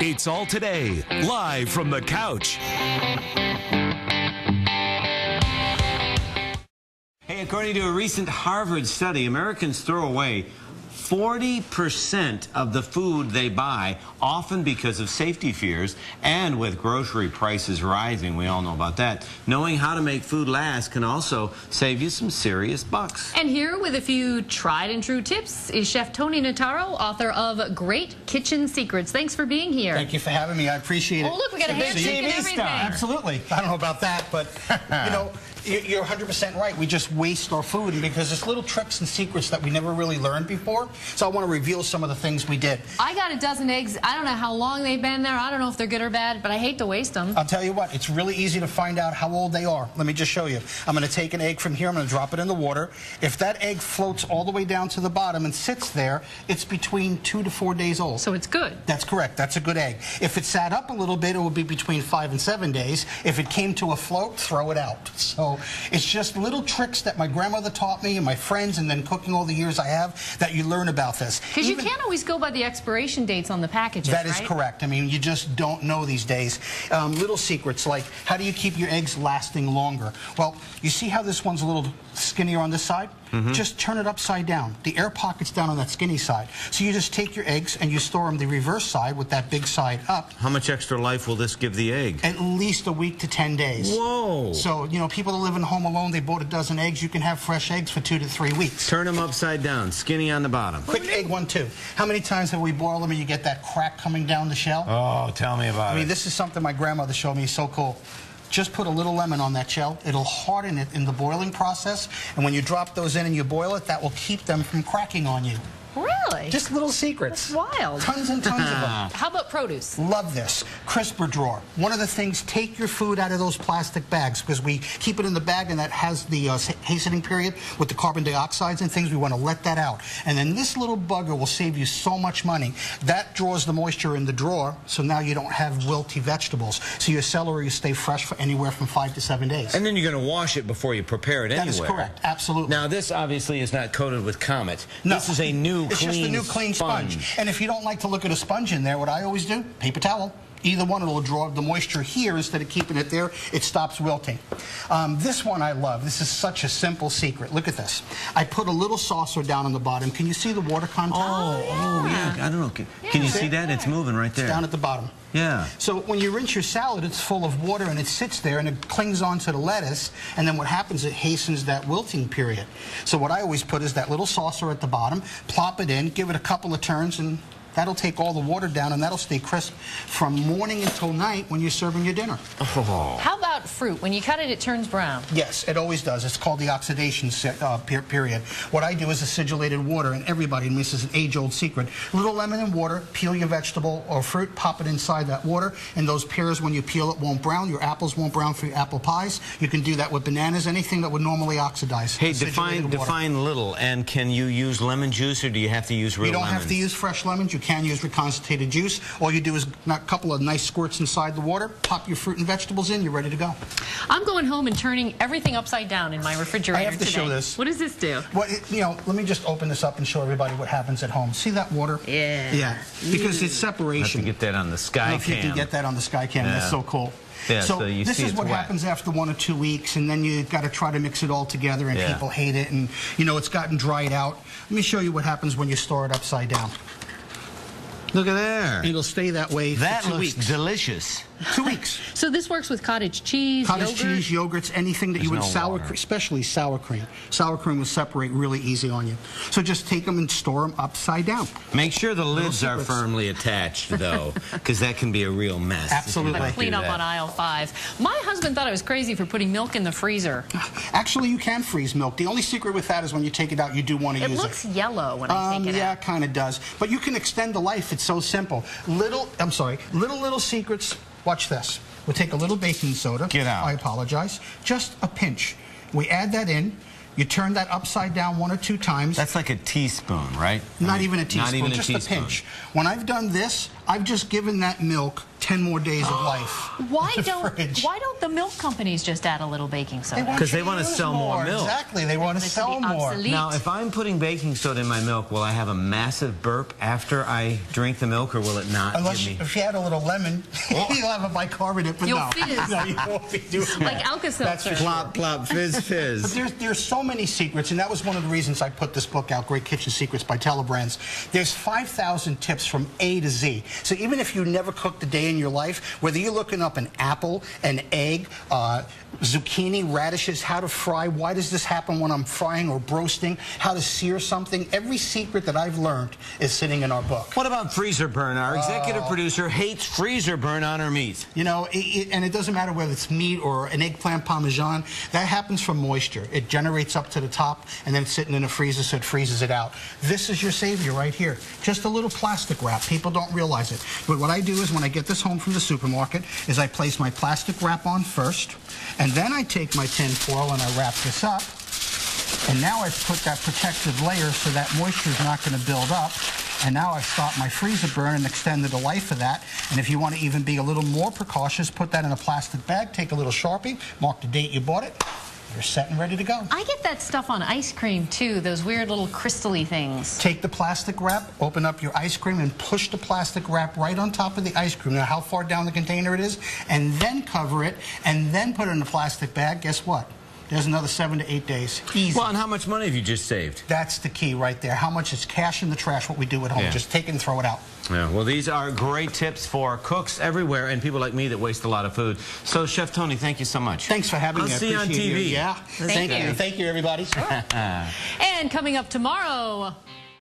It's all today, live from the couch. Hey, according to a recent Harvard study, Americans throw away 40% of the food they buy, often because of safety fears. And with grocery prices rising, we all know about that, knowing how to make food last can also save you some serious bucks. And here with a few tried and true tips is Chef Tony Notaro, author of Great Kitchen Secrets. Thanks for being here. Thank you for having me. I appreciate it. Oh, look, we got a handshake and everything. Absolutely. I don't know about that, but, you know, you're 100% right. We just waste our food because there's little tricks and secrets that we never really learned before. So I want to reveal some of the things we did. I got a dozen eggs. I don't know how long they've been there. I don't know if they're good or bad, but I hate to waste them. I'll tell you what, it's really easy to find out how old they are. Let me just show you. I'm going to take an egg from here. I'm going to drop it in the water. If that egg floats all the way down to the bottom and sits there, it's between two to four days old. So it's good. That's correct. That's a good egg. If it sat up a little bit, it would be between five and seven days. If it came to a float, throw it out. So it's just little tricks that my grandmother taught me and my friends and then cooking all the years I have that you learn about this. Because you can't always go by the expiration dates on the packages, That is right? correct. I mean, you just don't know these days. Um, little secrets like how do you keep your eggs lasting longer? Well, you see how this one's a little skinnier on this side? Mm -hmm. Just turn it upside down. The air pocket's down on that skinny side. So you just take your eggs and you store them the reverse side with that big side up. How much extra life will this give the egg? At least a week to 10 days. Whoa. So, you know, people that live in home alone, they bought a dozen eggs. You can have fresh eggs for two to three weeks. Turn them upside down, skinny on the bottom. Quick egg one, too. How many times have we boiled them and you get that crack coming down the shell? Oh, tell me about it. I mean, it. this is something my grandmother showed me. so cool. Just put a little lemon on that shell. It'll harden it in the boiling process. And when you drop those in and you boil it, that will keep them from cracking on you. Really? Just little secrets. That's wild. Tons and tons of them. How about produce? Love this. Crisper drawer. One of the things, take your food out of those plastic bags because we keep it in the bag and that has the uh, hastening period with the carbon dioxides and things. We want to let that out. And then this little bugger will save you so much money. That draws the moisture in the drawer, so now you don't have wilty vegetables. So your celery will stay fresh for anywhere from five to seven days. And then you're going to wash it before you prepare it that anyway. That is correct. Absolutely. Now, this obviously is not coated with Comet. No. This is a new it's clean just a new clean sponge. sponge. And if you don't like to look at a sponge in there, what I always do, paper towel. Either one it'll draw the moisture here instead of keeping it there. It stops wilting. Um, this one I love. This is such a simple secret. Look at this. I put a little saucer down on the bottom. Can you see the water content? Oh, oh yeah. I don't know. Can, yeah. can you see that? It's moving right there. It's down at the bottom. Yeah. So when you rinse your salad, it's full of water and it sits there and it clings onto the lettuce. And then what happens, it hastens that wilting period. So what I always put is that little saucer at the bottom, plop it in, give it a couple of turns, and That'll take all the water down, and that'll stay crisp from morning until night when you're serving your dinner. Oh. How about fruit? When you cut it, it turns brown. Yes, it always does. It's called the oxidation uh, period. What I do is acidulated water, and everybody, and this is an age-old secret, little lemon and water, peel your vegetable or fruit, pop it inside that water, and those pears, when you peel it, won't brown. Your apples won't brown for your apple pies. You can do that with bananas, anything that would normally oxidize. Hey, define, define little, and can you use lemon juice, or do you have to use real You don't lemons? have to use fresh lemons. You can use reconcentrated juice. All you do is a couple of nice squirts inside the water, pop your fruit and vegetables in, you're ready to go. I'm going home and turning everything upside down in my refrigerator I have to today. show this. What does this do? Well, it, you know, let me just open this up and show everybody what happens at home. See that water? Yeah. Yeah, because it's separation. have to get that on the sky if you can get that on the sky cam, yeah. that's so cool. Yeah, so, so this is what wet. happens after one or two weeks, and then you've got to try to mix it all together, and yeah. people hate it, and you know it's gotten dried out. Let me show you what happens when you store it upside down. Look at there. It'll stay that way that for two looks weeks. delicious. Two weeks. So this works with cottage cheese, Cottage yogurt? cheese, yogurts, anything that There's you would no sour water. cream, especially sour cream. Sour cream will separate really easy on you. So just take them and store them upside down. Make sure the lids are firmly attached, though, because that can be a real mess. if you Absolutely. don't Clean up on aisle five. My husband thought I was crazy for putting milk in the freezer. Actually, you can freeze milk. The only secret with that is when you take it out, you do want to use It use looks yellow when I Um, take it yeah, out. it kind of does. But you can extend the life. It's so simple. Little, I'm sorry, little, little secrets. Watch this. We'll take a little baking soda. Get out. I apologize. Just a pinch. We add that in. You turn that upside down one or two times. That's like a teaspoon, right? Not even a teaspoon, Not even just a a, pinch. When I've done this, I've just given that milk 10 more days of life. Why in the don't fridge. why don't the milk companies just add a little baking soda? Because they you wanna sell more milk. Exactly. They want to sell more. obsolete. Now, if I'm putting baking soda in my milk, will I have a massive burp after I drink the milk, or will it not Unless give you, me? if you add a little lemon, you'll have a bicarbonate, but You'll no. fizz. no, you won't be doing Like that. Alka-Seltzer. That's sure. Plop, plop, fizz, But fizz. there's, there's so many secrets, and that was one of the reasons I put this book out, Great Kitchen Secrets by Telebrands. There's 5,000 tips from A to Z. So even if you never cooked a day in your life, whether you're looking up an apple, an egg, uh, zucchini, radishes, how to fry, why does this happen when I'm frying or broasting, how to sear something, every secret that I've learned is sitting in our book. What about freezer burn? Our executive producer hates freezer burn on her meat. You know, it, it, and it doesn't matter whether it's meat or an eggplant parmesan, that happens from moisture. It generates up to the top and then it's sitting in a freezer so it freezes it out. This is your savior right here. Just a little plastic wrap. People don't realize it. But what I do is when I get this home from the supermarket is I place my plastic wrap on first and then I take my tin foil and I wrap this up. And now I've put that protective layer so that moisture is not going to build up. And now I've stopped my freezer burn and extended the life of that. And if you want to even be a little more precautious, put that in a plastic bag, take a little Sharpie, mark the date you bought it. You're set and ready to go. I get that stuff on ice cream too, those weird little crystally things. Take the plastic wrap, open up your ice cream, and push the plastic wrap right on top of the ice cream. Now, how far down the container it is, and then cover it, and then put it in a plastic bag. Guess what? There's another seven to eight days. Easy. Well, and how much money have you just saved? That's the key right there. How much is cash in the trash, what we do at home. Yeah. Just take it and throw it out. Yeah, well, these are great tips for cooks everywhere and people like me that waste a lot of food. So, Chef Tony, thank you so much. Thanks for having I'll me. I see you on appreciate TV. Yeah. Thank Thank you. you. Thank you, everybody. And coming up tomorrow,